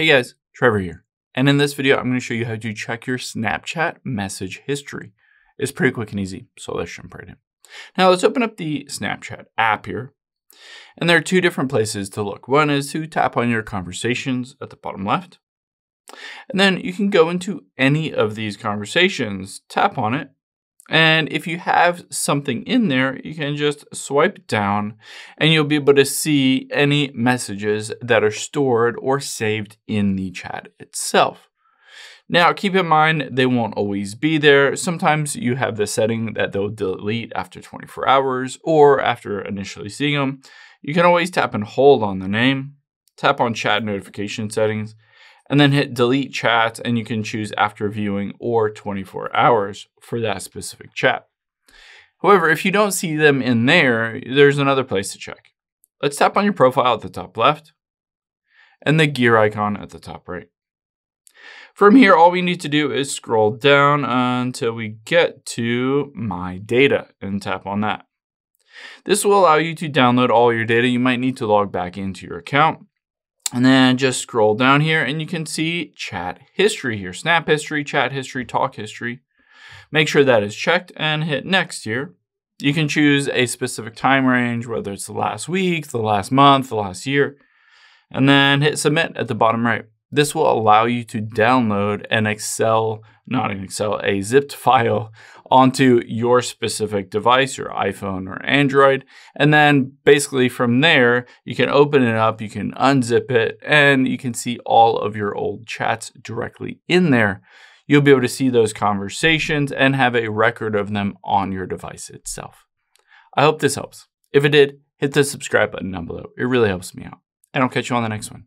Hey guys, Trevor here. And in this video, I'm going to show you how to check your Snapchat message history. It's pretty quick and easy, so let's jump right in. Now let's open up the Snapchat app here. And there are two different places to look. One is to tap on your conversations at the bottom left. And then you can go into any of these conversations, tap on it, and if you have something in there, you can just swipe down and you'll be able to see any messages that are stored or saved in the chat itself. Now, keep in mind, they won't always be there. Sometimes you have the setting that they'll delete after 24 hours or after initially seeing them. You can always tap and hold on the name, tap on chat notification settings, and then hit delete chat and you can choose after viewing or 24 hours for that specific chat. However, if you don't see them in there, there's another place to check. Let's tap on your profile at the top left and the gear icon at the top right. From here, all we need to do is scroll down until we get to My Data and tap on that. This will allow you to download all your data. You might need to log back into your account. And then just scroll down here and you can see chat history here. Snap history, chat history, talk history. Make sure that is checked and hit next here. You can choose a specific time range, whether it's the last week, the last month, the last year, and then hit submit at the bottom right. This will allow you to download an Excel, not an Excel, a zipped file onto your specific device, your iPhone or Android. And then basically from there, you can open it up, you can unzip it, and you can see all of your old chats directly in there. You'll be able to see those conversations and have a record of them on your device itself. I hope this helps. If it did, hit the subscribe button down below. It really helps me out. And I'll catch you on the next one.